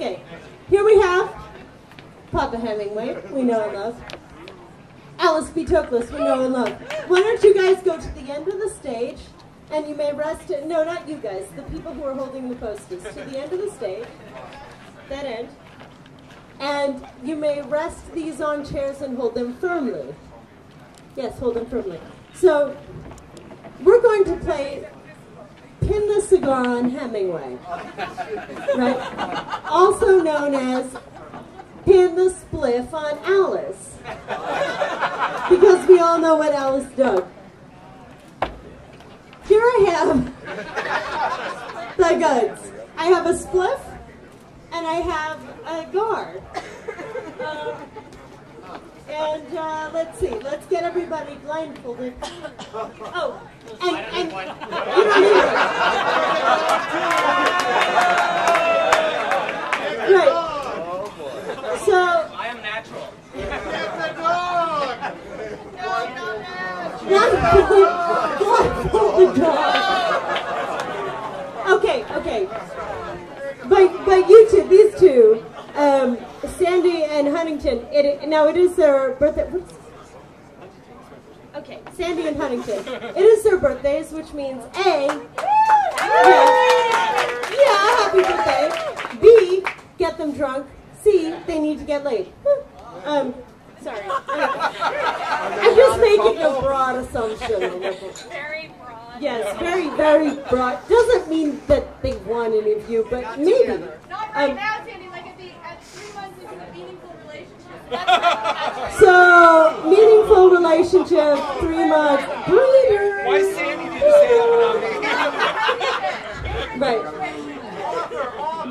Okay, here we have Papa Hemingway, we know and love. Alice B. Toklas, we know and love. Why don't you guys go to the end of the stage, and you may rest it. No, not you guys, the people who are holding the posters. To the end of the stage, that end. And you may rest these on chairs and hold them firmly. Yes, hold them firmly. So, we're going to play Pin the Cigar on Hemingway, right? Also known as Pin the Spliff on Alice. Because we all know what Alice does. Here I have the goods. I have a spliff and I have a guard. Um, and uh, let's see, let's get everybody blindfolded. Oh, and, and you don't need it. Right. So. I am natural. Blindfold the dog. Okay, okay. But but you two, these two, um, Sandy and Huntington. It, now it is their birthday. What's, okay, Sandy and Huntington. It is their birthdays, which means A. Yes, yeah, happy birthday. B. Get them drunk. C. They need to get laid. Um, sorry. I'm just making a broad assumption. Very broad. Yes, very, very broad. Doesn't mean that they want any of you, but maybe. Not right Um, now, Sandy. Like at the at three months into a meaningful relationship. That's right. So, meaningful relationship, three months, breeder. Why Sandy did you say that Right.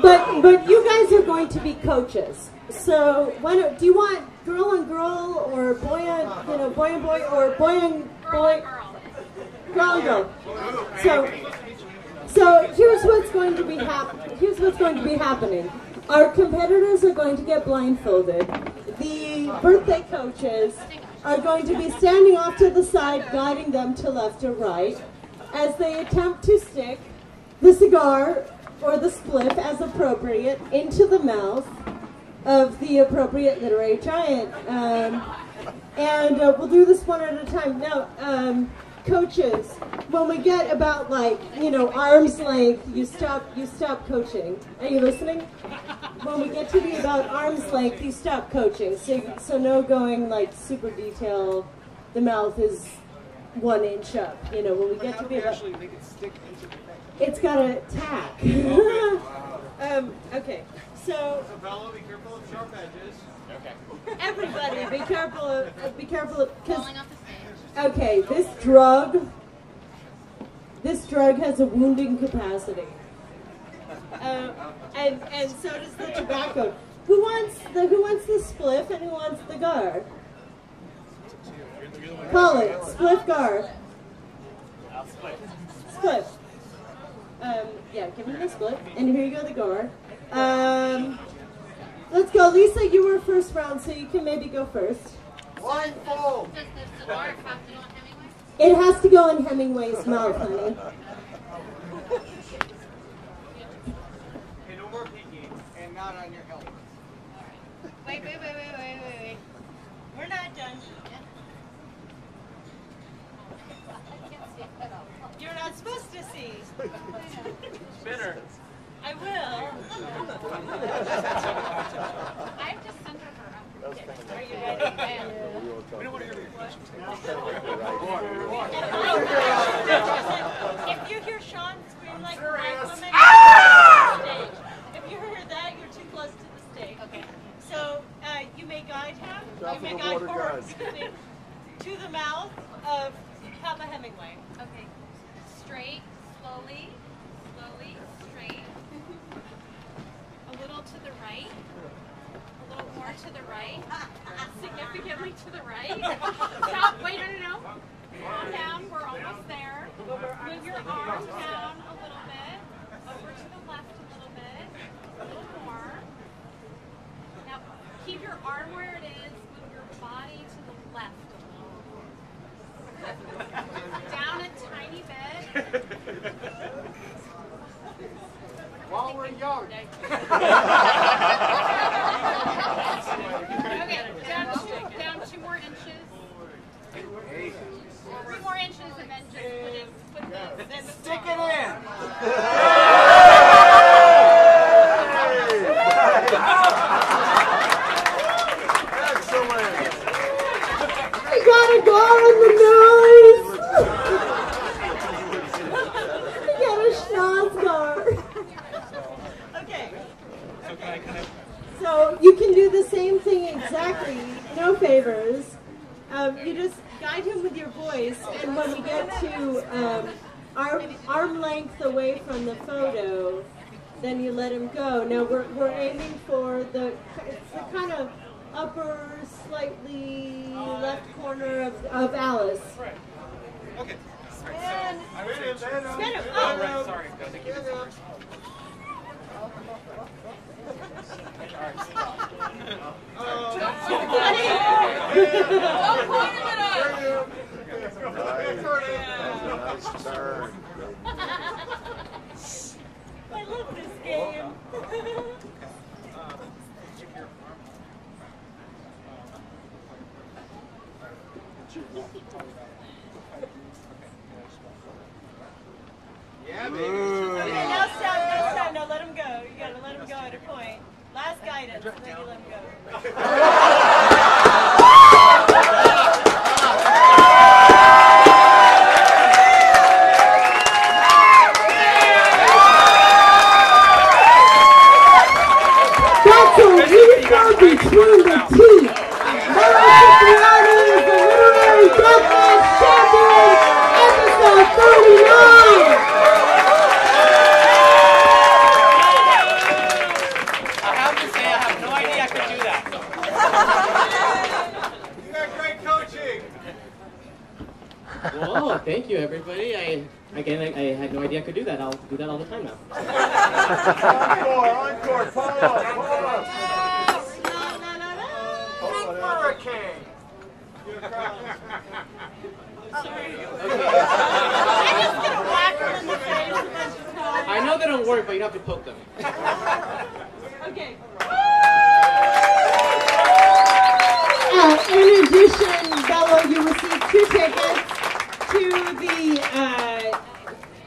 But but you guys are going to be coaches. So why don't do you want girl on girl or boy on you know boy on boy or boy on boy girl on girl? So so here's what's going to be here's what's going to be happening. Our competitors are going to get blindfolded. The birthday coaches are going to be standing off to the side, guiding them to left or right, as they attempt to stick the cigar or the spliff as appropriate into the mouth of the appropriate literary giant. Um, and uh, we'll do this one at a time. Now, um, coaches, when we get about like you know arm's length, you stop. You stop coaching. Are you listening? When we get to be about arm's length, you stop coaching. So, so no going like super detail. The mouth is one inch up. You know, when we get to be about actually make it stick into the it's got a tack. um, okay, so Belo, be careful of sharp edges. Okay. everybody, be careful. Of, uh, be careful, because Falling off the stage. okay, this drug, this drug has a wounding capacity, uh, and and so does the tobacco. Who wants the Who wants the spliff and who wants the guard? Call it spliff guard. Spliff. Um, yeah, give me the split. And here you go, the guard. Um, let's go. Lisa, you were first round, so you can maybe go first. Blindfold. Does the cigar have to go on Hemingway? It has to go in Hemingway's mouth, honey. Okay, no more peeking. And not on your helmet. Wait, wait, wait, wait, wait, wait, wait. We're not done. You're not supposed to see. Spinner. I will. I have to center her. Are you ready? We don't want to hear your questions. If you hear Sean scream like a white woman, stage. If you heard that, you're too close to the stage. Okay. So uh, you may guide him. you may guide her to the mouth of Papa Hemingway. Okay. Straight, slowly, slowly, straight. A little to the right. A little more to the right. Significantly to the right. Stop. Wait, no, no, no. Calm down. We're almost there. Move your arm down a little bit. Over to the left a little bit. A little more. Now, keep your arm where it is. Move your body to the left a little. Down a tiny bit. While were young. Okay, down two, down two more inches. Three more inches and then just put it, put the, then the Stick it in. You gotta go in the nose. you got a schnauzbar. Okay. So can I kind of So you can do the same thing exactly, no favors. Um, you just guide him with your voice, and when we get to um, arm, arm length away from the photo, then you let him go. Now we're, we're aiming for the, it's the kind of upper, slightly left corner of, of Alice. Right. Okay. Spin. I would say Spin him. Oh, right. Sorry. No, thank you. Nice turn. I love this game. Yeah, baby. Okay, now stop, now stop, now let him go. You gotta let him go at a point. Last guidance, and then you let him go. A refill between the teeth. Is the literary champion, episode 39. I have to say, I have no idea I could do that. You got great coaching. Whoa, thank you everybody. I again I, I had no idea I could do that. I'll do that all the time now. Encore, encore, pull Hurricane. I know they don't work, but you have to poke them. Okay. Uh, in addition, Belo, you received two tickets to the uh,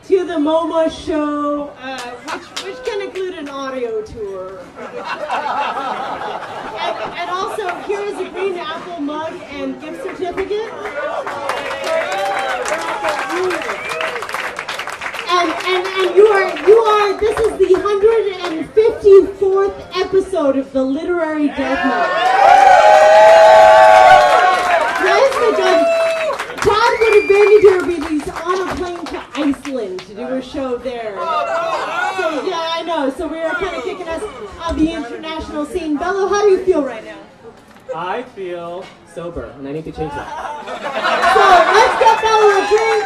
to the MoMA show, uh, which which can include an audio tour. and, and also, here is a green apple mug and gift certificate. And, and, and you are you are this is the 154th episode of the Literary Deathmatch. Yes, because Todd would have been here, he's on a plane to Iceland to do a show there. So yeah, I know. So we are kind of kicking us on the international scene. Belo, how do you feel right now? I feel sober, and I need to change that. So let's get Belo a drink.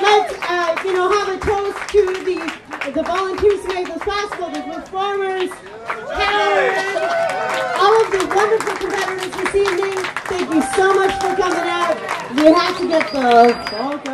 Let's, uh, you know, have a toast to the the volunteers who made this possible, the performers, Karen, all of the wonderful competitors this evening. Thank you so much for coming out. We have to get the fuck